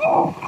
Oh.